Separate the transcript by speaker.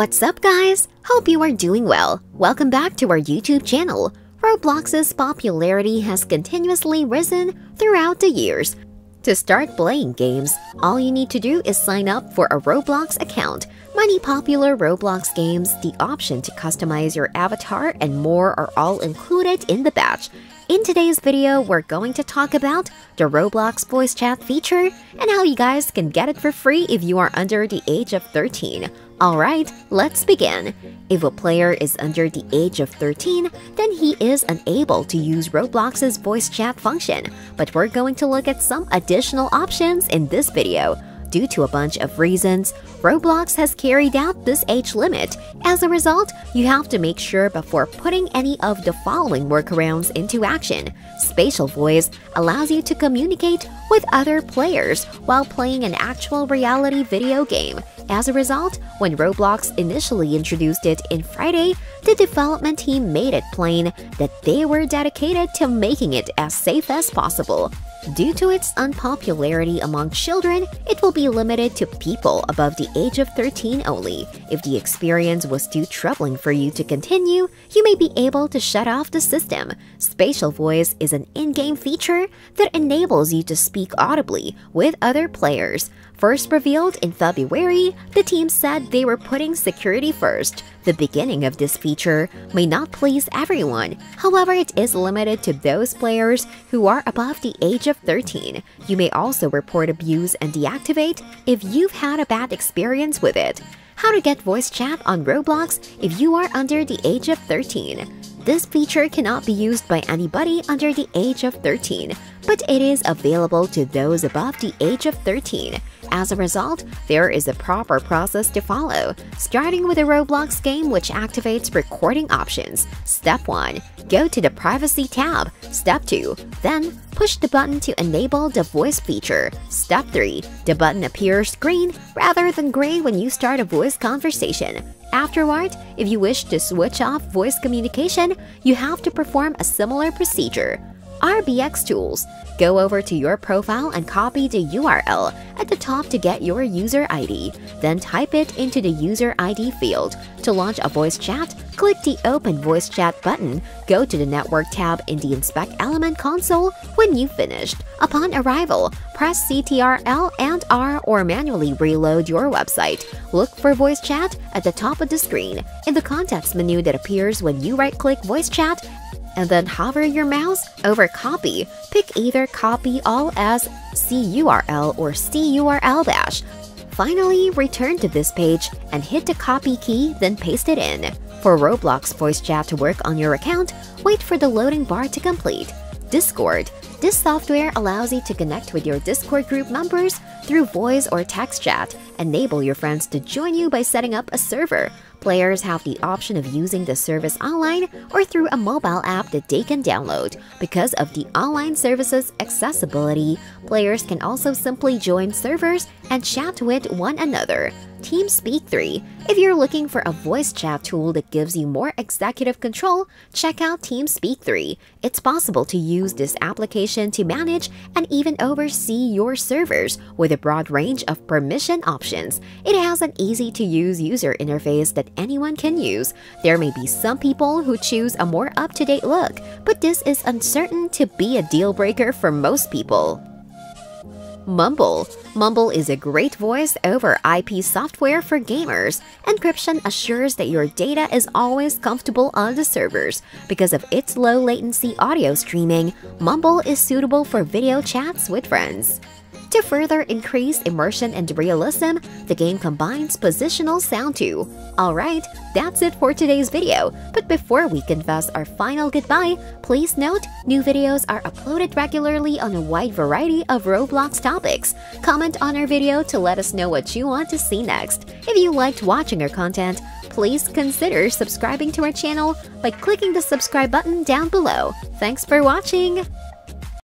Speaker 1: What's up guys? Hope you are doing well. Welcome back to our YouTube channel. Roblox's popularity has continuously risen throughout the years. To start playing games, all you need to do is sign up for a Roblox account. Many popular Roblox games, the option to customize your avatar and more are all included in the batch. In today's video, we're going to talk about the Roblox voice chat feature and how you guys can get it for free if you are under the age of 13. Alright, let's begin. If a player is under the age of 13, then he is unable to use Roblox's voice chat function, but we're going to look at some additional options in this video. Due to a bunch of reasons, Roblox has carried out this age limit. As a result, you have to make sure before putting any of the following workarounds into action. Spatial voice allows you to communicate with other players while playing an actual reality video game. As a result, when Roblox initially introduced it in Friday, the development team made it plain that they were dedicated to making it as safe as possible. Due to its unpopularity among children, it will be limited to people above the age of 13 only. If the experience was too troubling for you to continue, you may be able to shut off the system. Spatial voice is an in-game feature that enables you to speak audibly with other players. First revealed in February, the team said they were putting security first. The beginning of this feature may not please everyone, however it is limited to those players who are above the age of 13. You may also report abuse and deactivate if you've had a bad experience with it. How to get voice chat on Roblox if you are under the age of 13. This feature cannot be used by anybody under the age of 13, but it is available to those above the age of 13. As a result, there is a proper process to follow, starting with a Roblox game which activates recording options. Step 1. Go to the Privacy tab. Step 2. Then, push the button to enable the voice feature. Step 3. The button appears green rather than gray when you start a voice conversation. Afterward, if you wish to switch off voice communication, you have to perform a similar procedure. RBX Tools. Go over to your profile and copy the URL at the top to get your user ID. Then type it into the user ID field. To launch a voice chat, click the Open Voice Chat button. Go to the Network tab in the Inspect Element console when you've finished. Upon arrival, press CTRL and R or manually reload your website. Look for voice chat at the top of the screen. In the context menu that appears when you right-click voice chat, and then hover your mouse over copy. Pick either copy all as CURL or CURL bash. Finally, return to this page and hit the copy key, then paste it in. For Roblox voice chat to work on your account, wait for the loading bar to complete. Discord. This software allows you to connect with your Discord group members through voice or text chat. Enable your friends to join you by setting up a server. Players have the option of using the service online or through a mobile app that they can download. Because of the online service's accessibility, players can also simply join servers and chat with one another. TeamSpeak 3. If you're looking for a voice chat tool that gives you more executive control, check out TeamSpeak 3. It's possible to use this application to manage and even oversee your servers with a broad range of permission options. It has an easy-to-use user interface that anyone can use. There may be some people who choose a more up-to-date look, but this is uncertain to be a deal breaker for most people. Mumble. Mumble is a great voice over IP software for gamers. Encryption assures that your data is always comfortable on the servers. Because of its low latency audio streaming, Mumble is suitable for video chats with friends. To further increase immersion and realism, the game combines positional sound too. Alright, that's it for today's video, but before we confess our final goodbye, please note new videos are uploaded regularly on a wide variety of Roblox topics. Comment on our video to let us know what you want to see next. If you liked watching our content, please consider subscribing to our channel by clicking the subscribe button down below. Thanks for watching!